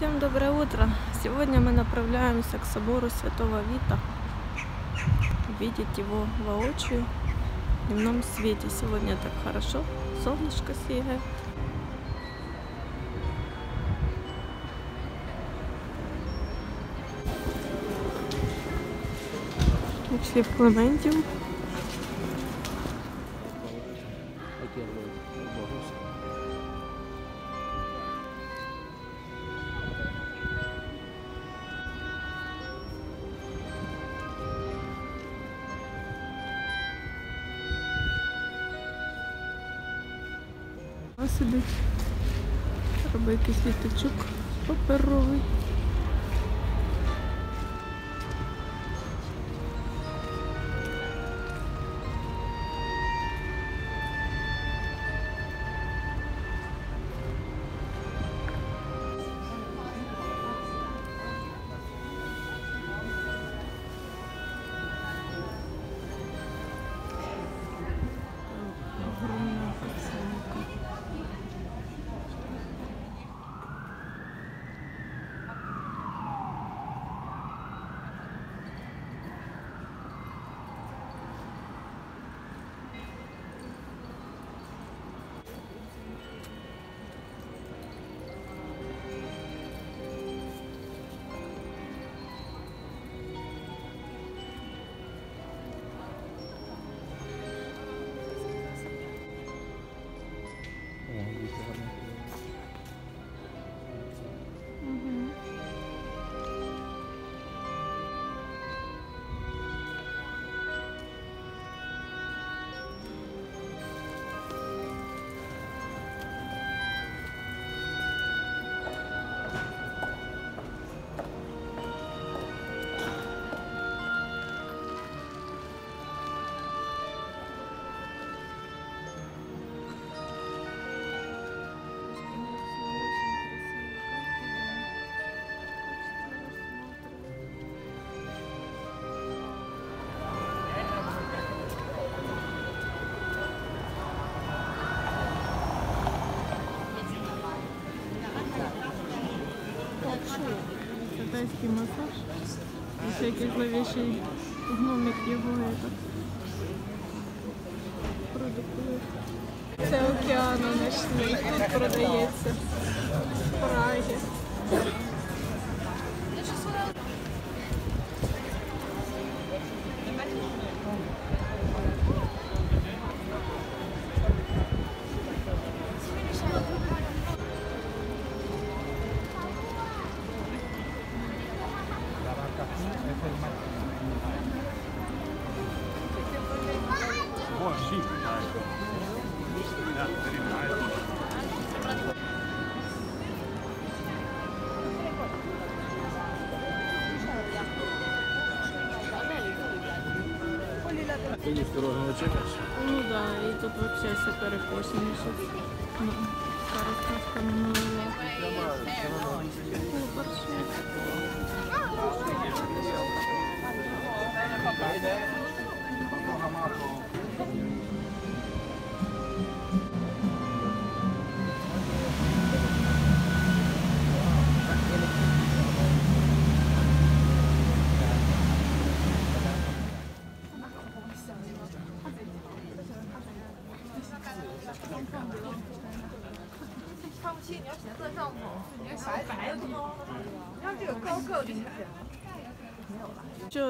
Всем доброе утро! Сегодня мы направляемся к собору Святого Вита, видеть его воочию в дневном свете. Сегодня так хорошо, солнышко сияет. Пришли в Клементів. Сидить. Робить якийсь літачок паперовий. Китайский массаж. И всякий зловещий гномик его этот продукує. Це океану знайшли. Тут продається. В Прагі. Или пирожного чекаешь? Ну да, і тут вообще все перекошено. щось. Ну, просто минуло.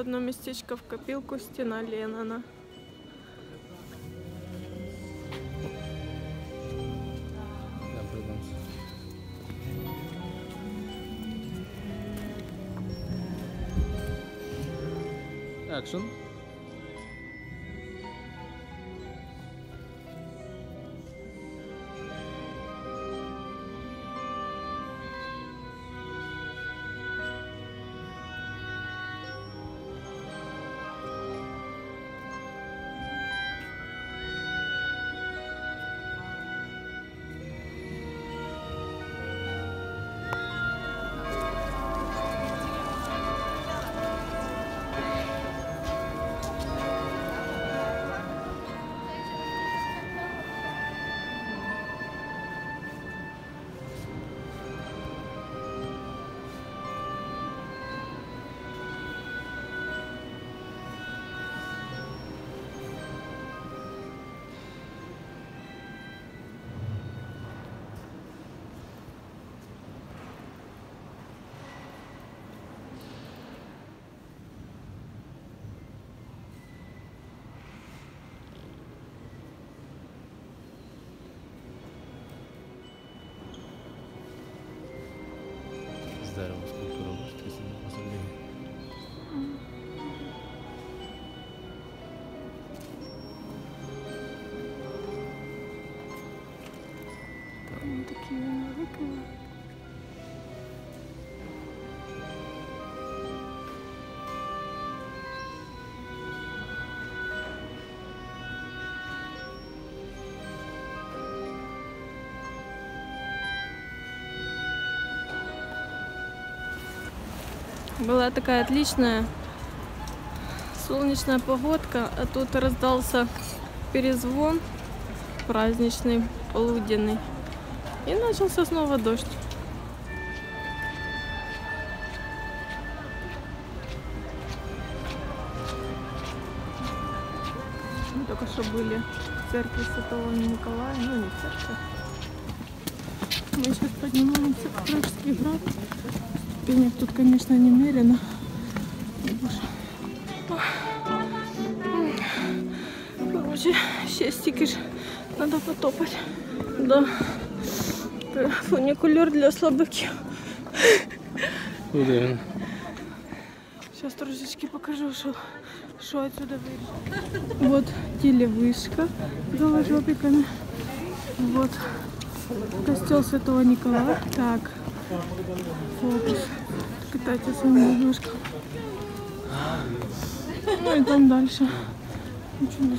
О, борщик. Ще одне містечко в копілку стіна Ленина. Да, пройдемся. Action. Была такая отличная солнечная погодка, а тут раздался перезвон праздничный, полуденный. И начался снова дождь. Только что были в церкви Святого Николая, ну не в церкви. Мы сейчас поднимаемся в Пражский град. Ступенек тут, конечно, немерено. Ой, боже. Ой. Короче, ще стільки ж надо потопать. Да. Фунікулер для слабаків. Куди він? Сейчас трошечки покажу, что, что отсюда вырежу. Вот телевышка с голожопиками. Вот костел Святого Николая. Так, фокус. Катайте своим немножко. Ну и там дальше. Не знаю.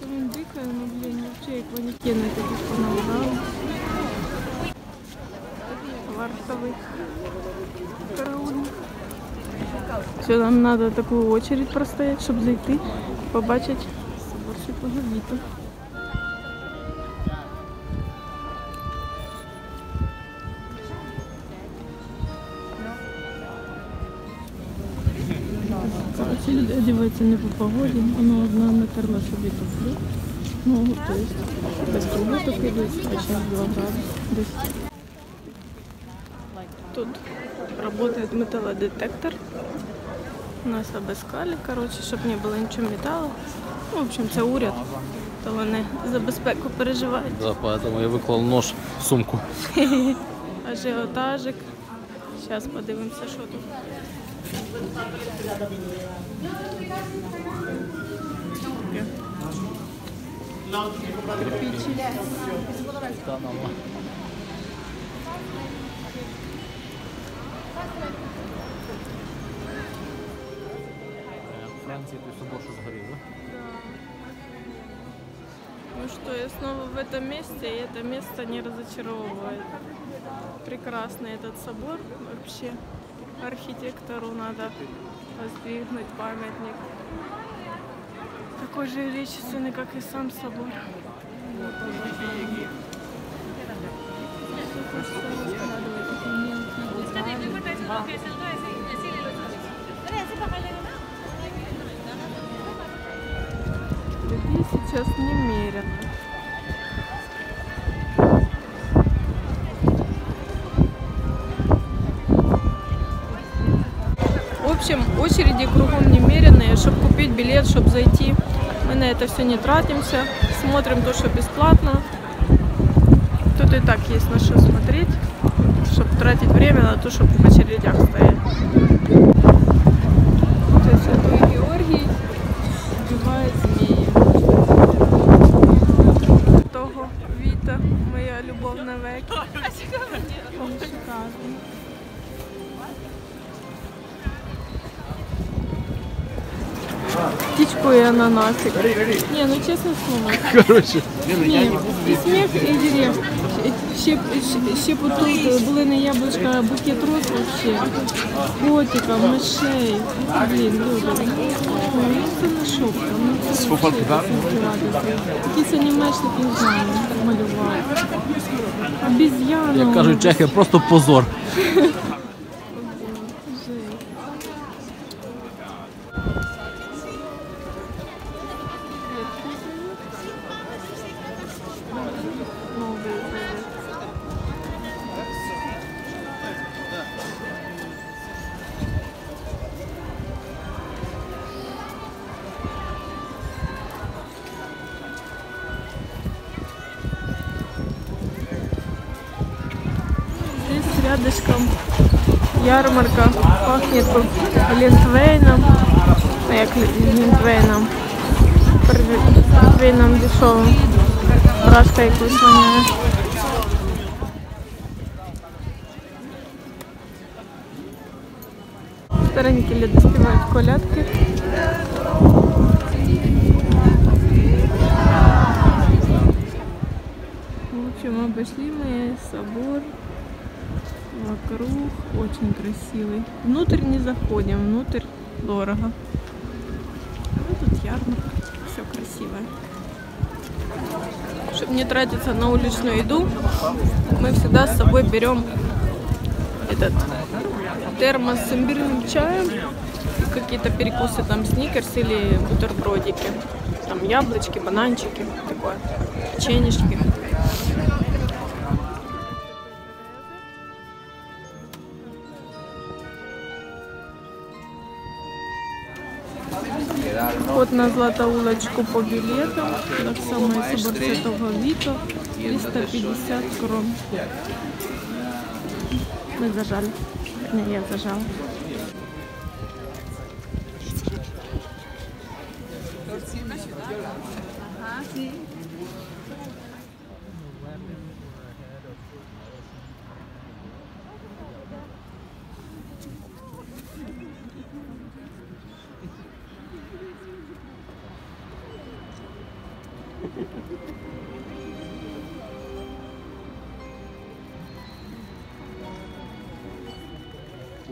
Там дикая, но, блин, вообще их манекены таких понабрала. Вартовых караульных. Все, нам надо такую очередь простоять, чтобы зайти, побачить собор Святого Одеваються не по погоді, вона одна натерла собі туфлю. Ну, то есть, без колготок ідуть, а зараз 2 градуси. Десь. Тут работает металлодетектор. Нас обыскали, короче, щоб не було нічого металу. Ну, в общем, це уряд, то вони за безпеку переживають. Да, поэтому я виклав нож в сумку. Ажіотажик. Зараз подивимося, що тут. Кирпичі. В Франції той собор, що згорів, да? Ну что, я снова в этом месте, и это место не разочаровывает. Прекрасный этот собор вообще. Архитектору надо воздвигнуть памятник. Такой же величественный, как и сам собор. Людей сейчас немерено. Общем, очереди кругом немеренные, чтобы купить билет, чтобы зайти. Мы на это все не тратимся, смотрим то, что бесплатно. Тут и так есть на что смотреть, чтобы тратить время на то, чтобы в очередях стоять. То есть Святой Георгий убивает птичку и ананасик. Не, ну честно слово. Короче. Не, ну, и смех, и деревья. Ще, ще потут э, блины, яблочко, букет роз вообще. Котиков, мышей. Блин, люди. Ну, це ну, не шопка. Ну, це не шопка. Якісь анімешники, не знаю, малювали. Обіз'яну. Як кажуть чехи, просто позор. рядышком ярмарка. Пахнет тут лінтвейном. Ну, як лі- лінтвейном. Портвей- Портвейном дешевим. Брашка якусь воняє. Старенькі люди співають колядки. В общем, обошли мы собор вокруг. Очень красивый. Внутрь не заходим, внутрь дорого. Ну, тут ярмарка. Все красивое. Чтобы не тратиться на уличную еду, мы всегда с собой берем этот термос с имбирным чаем и какие-то перекусы, там сникерс или бутербродики. Там яблочки, бананчики, такое, печенежки. Вход на Златоулочку по билетам, так само и собор Святого Вита, 350 крон. Мы зажали. Не, я зажала.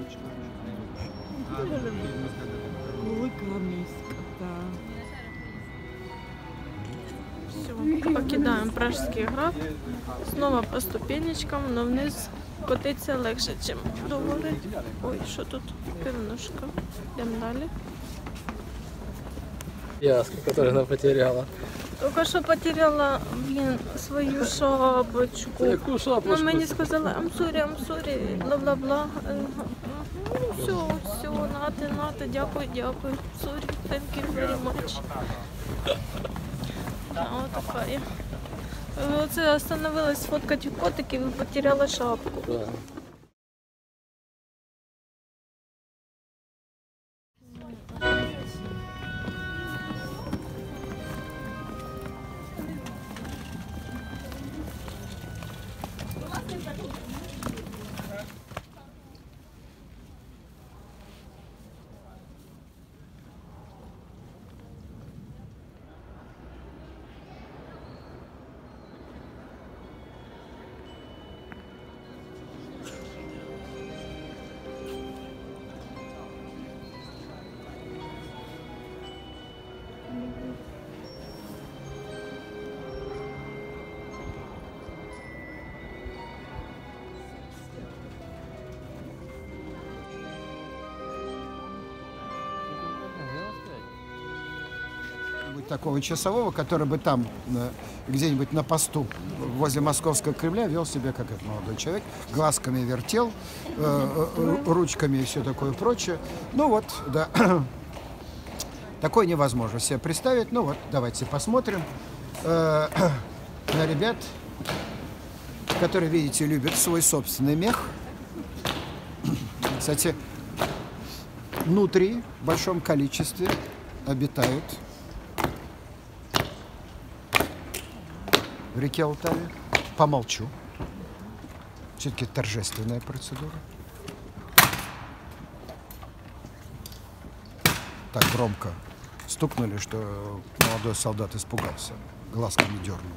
Все, покидаем Пражский граф. Снова по ступенечкам, но вниз котиться легше, ніж догори. Ой, що тут? Пивнушка. Йдемо далі. Яска, которую она потеряла. Тільки що потеряла, блін, свою шапочку. Яку шапочку? Ну, мені сказали, I'm sorry, I'm sorry, бла-бла-бла. Е, Ну, все, все, нате, нате, дякую, дякую. Sorry, thank you very much. А, от така я. Е, Оце остановилась сфоткати котиків і потеряла шапку. Такого часового, который бы там э, где-нибудь на посту возле Московского Кремля вел себя как этот молодой человек, глазками вертел, э, э, ручками и все такое прочее. Ну вот, да, такое невозможно себе представить. Ну вот, давайте посмотрим на ребят, которые, видите, любят свой собственный мех. Кстати, внутри в большом количестве обитают в реке Алтае. Помолчу. Все-таки торжественная процедура. Так громко стукнули, что молодой солдат испугался. Глазками дернул.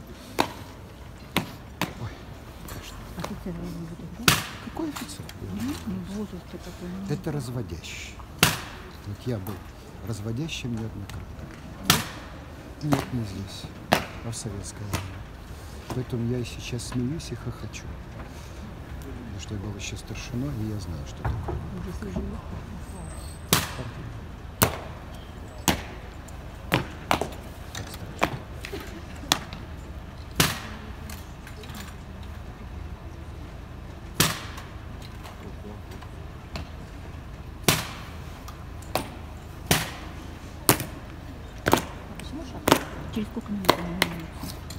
Ой, конечно. Какой офицер? Это разводящий. Вот я был разводящим неоднократно. Нет, не здесь, а в советское время. Поэтому я сейчас смеюсь и хохочу. Потому что я был еще старшиной, и я знаю, что такое. Так, старший. А,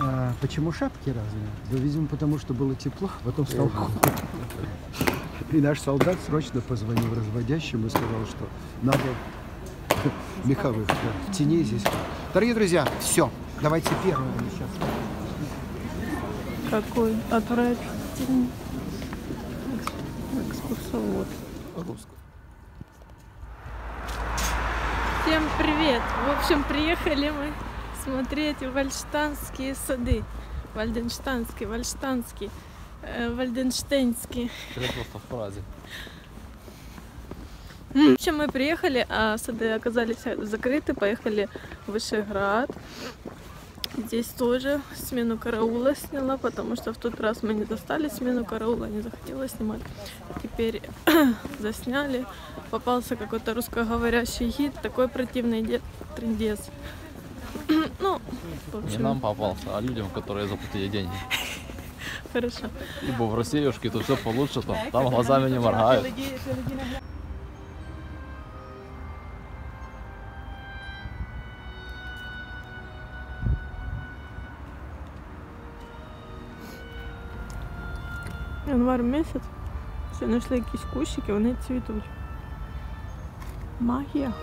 А почему шапки разные? Да, видимо, потому что было тепло, а потом стало холодно. И наш солдат срочно позвонил разводящему и сказал, что надо меховых. да. В тени здесь. Дорогие друзья, все. Давайте первое сейчас. Какой отвратительный экс- экскурсовод. Всем привет! В общем, приехали мы смотреть вальштанские сады. Вальденштанские, вальштанские, э, вальденштейнские. Это просто в фразе. В общем, мы приехали, а сады оказались закрыты, поехали в Вышеград. Здесь тоже смену караула сняла, потому что в тот раз мы не застали смену караула, не захотела снимать. Теперь засняли. Попался какой-то русскоговорящий гид, такой противный дед, трындец. Ну, в Не общем, нам попался, а людям, которые заплатили деньги. хорошо. Ибо в Россиюшке тут все получше, там, там глазами не моргают. Январ місяць. Ще знайшли якісь кущики, вони цвітуть. Магія.